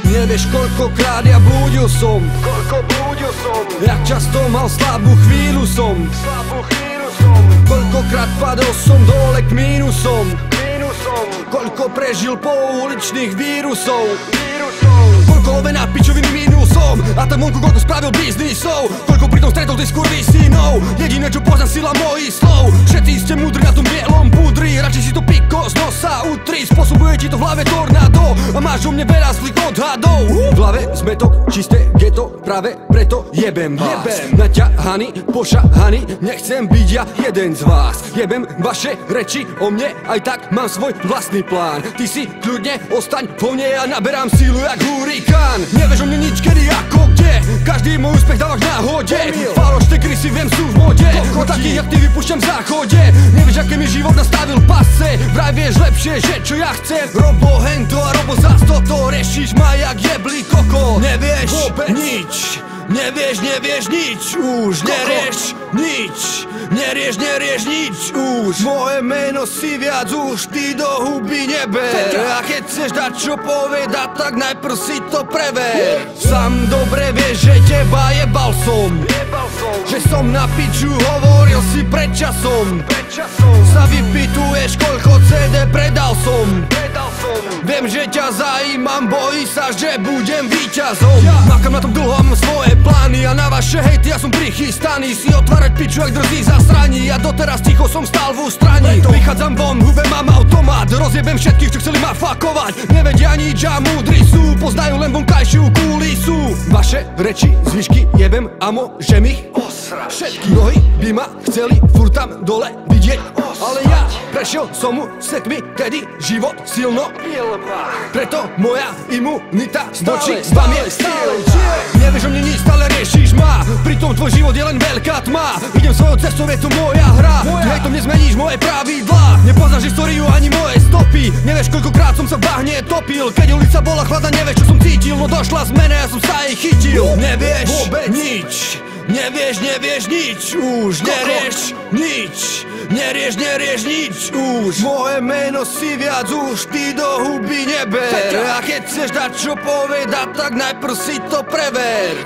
Nevieš koľkokrát ja blúdil som. Koľko blúdil som, Jak často mal slabú chvíľu som. Slabú chvíľu som, Koľkokrát padol som dole k mínusom. Mínusom, Koľko prežil po uličných vírusov. Vírusom. Koľko ove na pičoviny minul som. A tam vonku koľko spravil biznisov. Koľko pritom stretol tých skurvý synov Jediné čo poznám sila mojich slov. Všetci ste múdri na tom bielom pudri. Radšej si to piko z nosa utri. Spôsobuje ti to v hlave A máš o mne veľa zlých odhadov. V hlave zmetok, čisté geto Práve preto jebem vás. Jebem. Naťahaný, pošahaný Nechcem byť ja jeden z vás. Jebem vaše reči o mne Aj tak mám svoj vlastný plán. Ty si kľudne ostaň vo mne A naberám sílu jak hurikán. Nevieš o mne nič kedy ako kde. Každý môj úspech dávaš náhode si viem sú v mode Koľko takých jak ty vypúšťam v záchode Nevieš aké mi život nastavil pasce Vraj vieš lepšie, že čo ja chcem. Robo hento a robo za 100 Riešiš ma jak jebli koko. Nevieš vôbec. nič. Nevieš, nevieš nič už. Nerieš nič. Nerieš, nerieš nič už. Moje meno si viac už ty do huby neber. A keď chceš dať čo povedať, tak najprv si to prever. Sám dobre vieš, že teba jebal som. Že som na piču hovoril si predčasom, Sa vypituješ, koľko CD predal som. Predal som Viem, že ťa zajímam, bojí sa, že budem víťazom. Makam na tom dlho a mám svoje plány A na vaše hejty ja som prichystaný. Si otvárať piču, jak drzí zasraní Ja doteraz ticho som stál v ústraní. Vychádzam von, hube mám automat. Rozjebem všetkých, čo chceli ma fakovať. Nevedia nič a múdri sú. Poznajú len vonkajšiu kulisu. Vaše reči, zvyšky jebem a môžem ich Osrač. Všetky nohy by ma chceli furt tam dole vidieť Ale ja prešiel som mu sekmi, kedy život silno. Preto moja imunita voči vám je stále, Nevieš o mne nič, stále riešiš ma Pritom tvoj život je len veľká tma. Idem svojou cestou, je to moja hra. Ty hejtom nezmeníš moje pravidlá Nepoznáš históriu ani moje stopy. Nevieš koľkokrát som sa v bahne topil. Keď ulica bola chladná, nevieš čo som cítil. No došla zmena, ja som sa jej chytil. Nevieš Vôbec. nič. Nevieš, nevieš nič. Už Nerieš nič Nerieš, nerieš nič už. Moje meno si viac už ty do huby neber. A keď chceš dať čo povedať, tak najprv si to prever